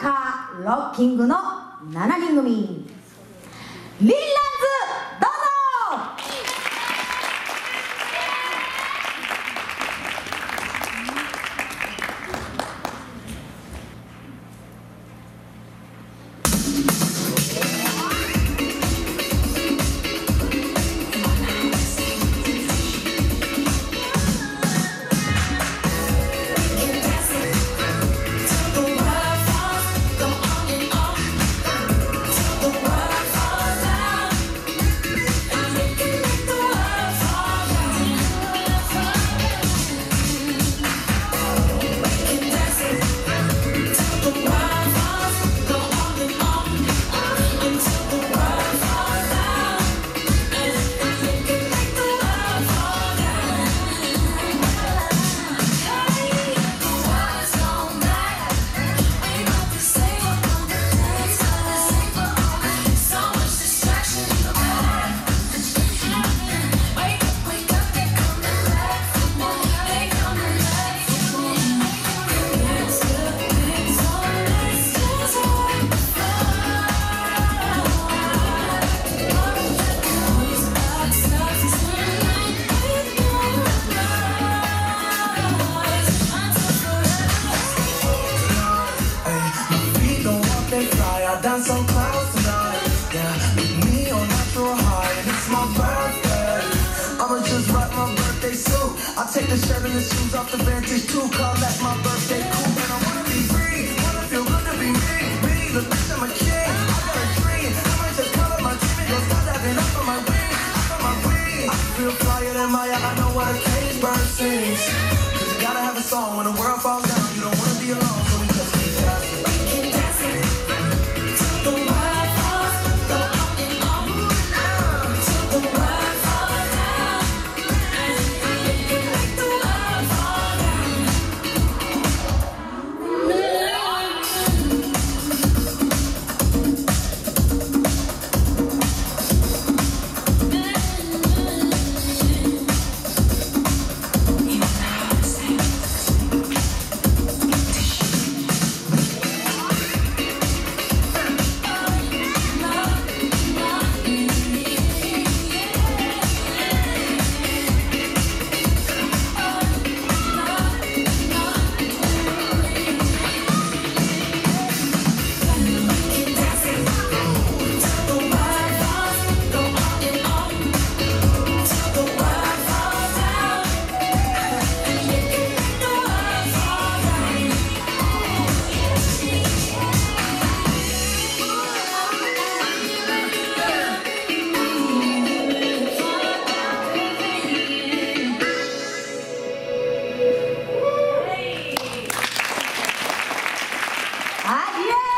カーロッキングの7人組。リラ some clouds tonight. Yeah, me on natural high, and it's my birthday. I'ma just rock my birthday suit. I take the shirt and the off the vintage two car. that my birthday cool. And I wanna be free, wanna feel good to be me. Me, the king. I got a dream. I just my my my. I feel my I know what a. Cause you gotta have a song when the world falls down. You don't wanna be alone. Ah, Adiós.